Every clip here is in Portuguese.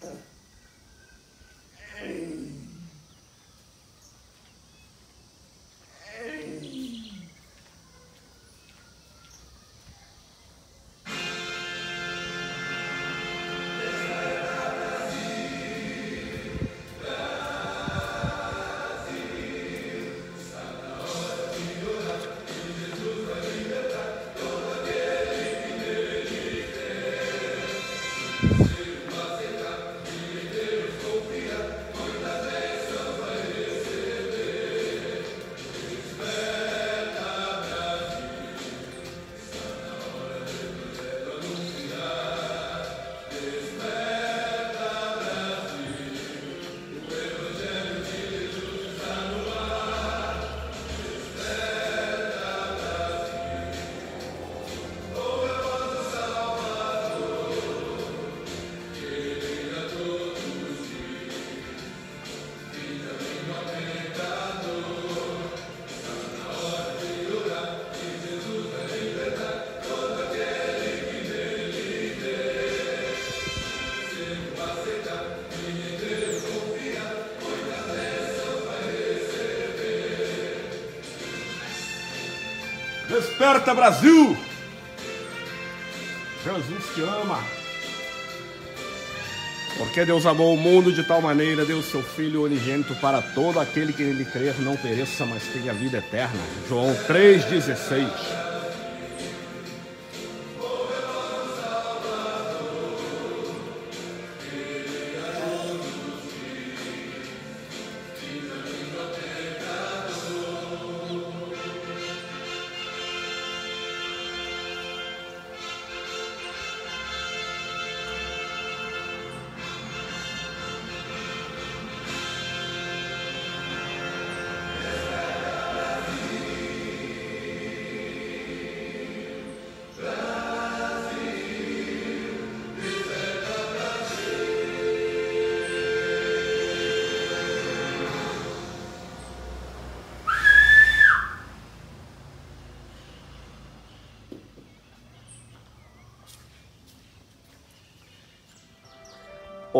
the Desperta, Brasil! Jesus te ama. Porque Deus amou o mundo de tal maneira, deu seu Filho unigênito para todo aquele que nele crer não pereça, mas tenha vida eterna. João 3,16.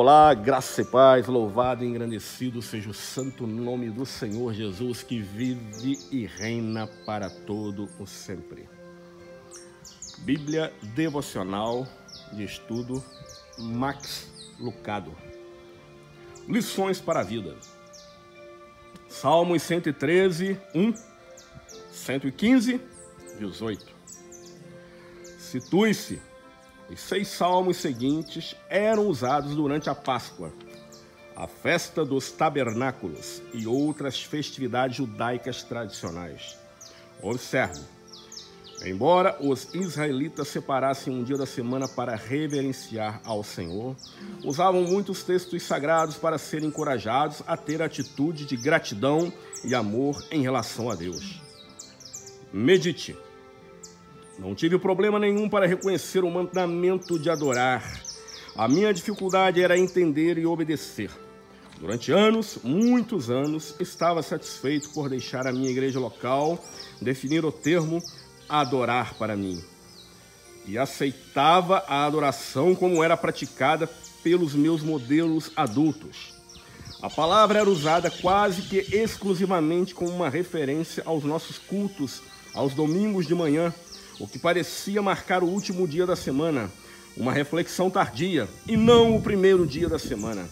Olá, graça e paz, louvado e engrandecido seja o santo nome do Senhor Jesus que vive e reina para todo o sempre. Bíblia devocional de estudo Max Lucado. Lições para a vida. Salmos 113, 1, 115, 18. Situe-se os seis salmos seguintes eram usados durante a Páscoa, a festa dos tabernáculos e outras festividades judaicas tradicionais. Observe, embora os israelitas separassem um dia da semana para reverenciar ao Senhor, usavam muitos textos sagrados para serem encorajados a ter atitude de gratidão e amor em relação a Deus. Medite. Não tive problema nenhum para reconhecer o mandamento de adorar. A minha dificuldade era entender e obedecer. Durante anos, muitos anos, estava satisfeito por deixar a minha igreja local definir o termo adorar para mim. E aceitava a adoração como era praticada pelos meus modelos adultos. A palavra era usada quase que exclusivamente como uma referência aos nossos cultos, aos domingos de manhã, o que parecia marcar o último dia da semana, uma reflexão tardia e não o primeiro dia da semana.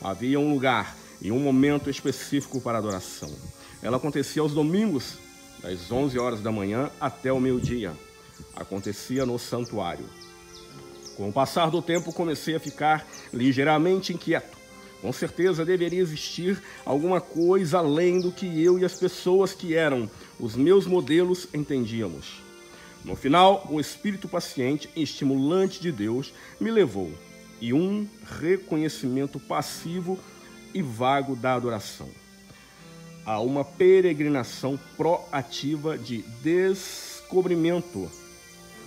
Havia um lugar e um momento específico para adoração. Ela acontecia aos domingos, das 11 horas da manhã até o meio-dia. Acontecia no santuário. Com o passar do tempo, comecei a ficar ligeiramente inquieto. Com certeza deveria existir alguma coisa além do que eu e as pessoas que eram os meus modelos entendíamos. No final, o espírito paciente e estimulante de Deus me levou e um reconhecimento passivo e vago da adoração a uma peregrinação proativa de descobrimento.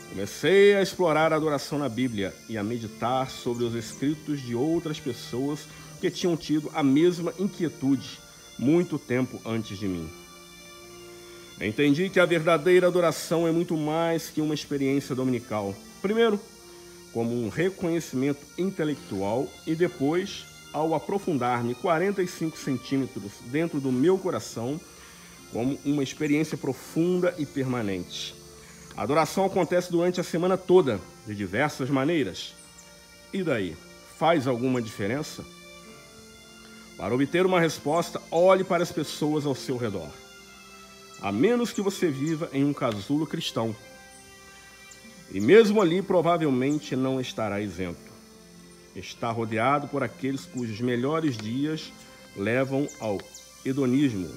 Comecei a explorar a adoração na Bíblia e a meditar sobre os escritos de outras pessoas que tinham tido a mesma inquietude muito tempo antes de mim. Entendi que a verdadeira adoração é muito mais que uma experiência dominical. Primeiro, como um reconhecimento intelectual e depois, ao aprofundar-me 45 centímetros dentro do meu coração, como uma experiência profunda e permanente. A adoração acontece durante a semana toda, de diversas maneiras. E daí? Faz alguma diferença? Para obter uma resposta, olhe para as pessoas ao seu redor. A menos que você viva em um casulo cristão. E mesmo ali, provavelmente não estará isento. Está rodeado por aqueles cujos melhores dias levam ao hedonismo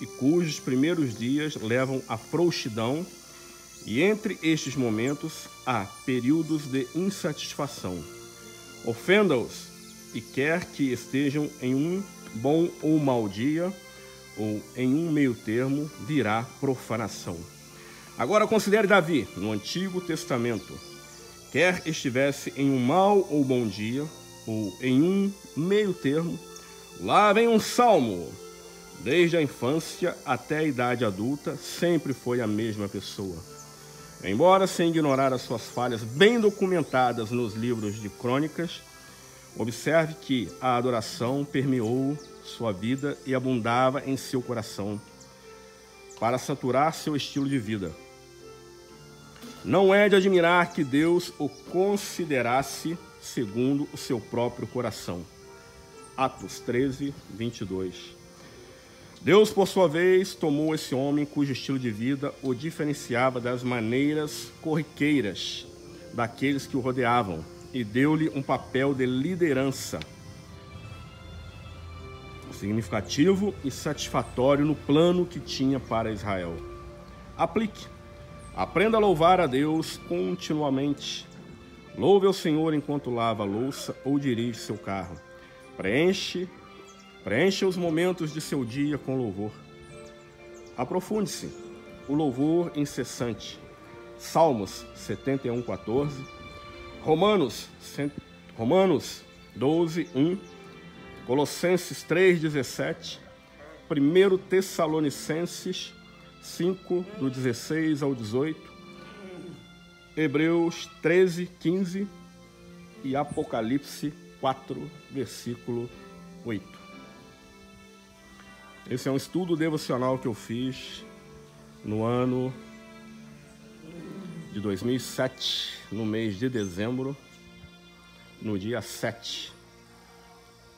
e cujos primeiros dias levam à frouxidão, e entre estes momentos há períodos de insatisfação. Ofenda-os e quer que estejam em um bom ou mau dia, ou em um meio termo, virá profanação. Agora considere Davi, no Antigo Testamento. Quer estivesse em um mau ou bom dia, ou em um meio termo, lá vem um salmo. Desde a infância até a idade adulta, sempre foi a mesma pessoa. Embora sem ignorar as suas falhas bem documentadas nos livros de crônicas, Observe que a adoração permeou sua vida e abundava em seu coração para saturar seu estilo de vida. Não é de admirar que Deus o considerasse segundo o seu próprio coração. Atos 13, 22. Deus, por sua vez, tomou esse homem cujo estilo de vida o diferenciava das maneiras corriqueiras daqueles que o rodeavam e deu-lhe um papel de liderança significativo e satisfatório no plano que tinha para Israel. Aplique. Aprenda a louvar a Deus continuamente. Louve ao Senhor enquanto lava a louça ou dirige seu carro. Preenche, preenche os momentos de seu dia com louvor. Aprofunde-se. O louvor incessante. Salmos 71, 14 Romanos, Romanos 12, 1, Colossenses 3, 17, 1 Tessalonicenses 5, do 16 ao 18, Hebreus 13, 15 e Apocalipse 4, versículo 8. Esse é um estudo devocional que eu fiz no ano de 2007, no mês de dezembro, no dia 7,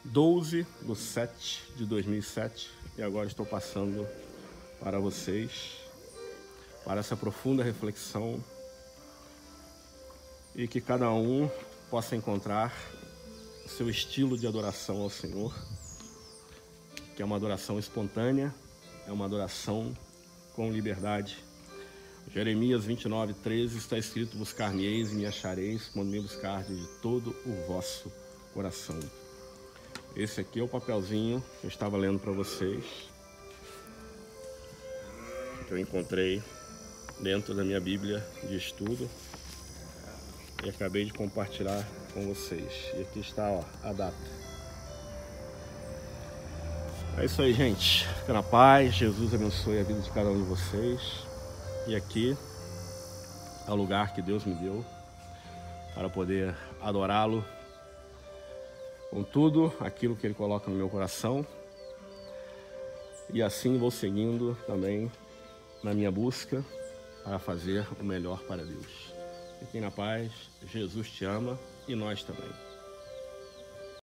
12 de 7 de 2007, e agora estou passando para vocês, para essa profunda reflexão e que cada um possa encontrar o seu estilo de adoração ao Senhor, que é uma adoração espontânea, é uma adoração com liberdade Jeremias 29, 13 está escrito: Buscar-me-eis e me achareis quando me buscardes de todo o vosso coração. Esse aqui é o papelzinho que eu estava lendo para vocês, que eu encontrei dentro da minha Bíblia de estudo e acabei de compartilhar com vocês. E aqui está ó, a data. É isso aí, gente. Fica na paz. Jesus abençoe a vida de cada um de vocês. E aqui é o lugar que Deus me deu para poder adorá-lo com tudo aquilo que Ele coloca no meu coração. E assim vou seguindo também na minha busca para fazer o melhor para Deus. Fiquem na paz, Jesus te ama e nós também.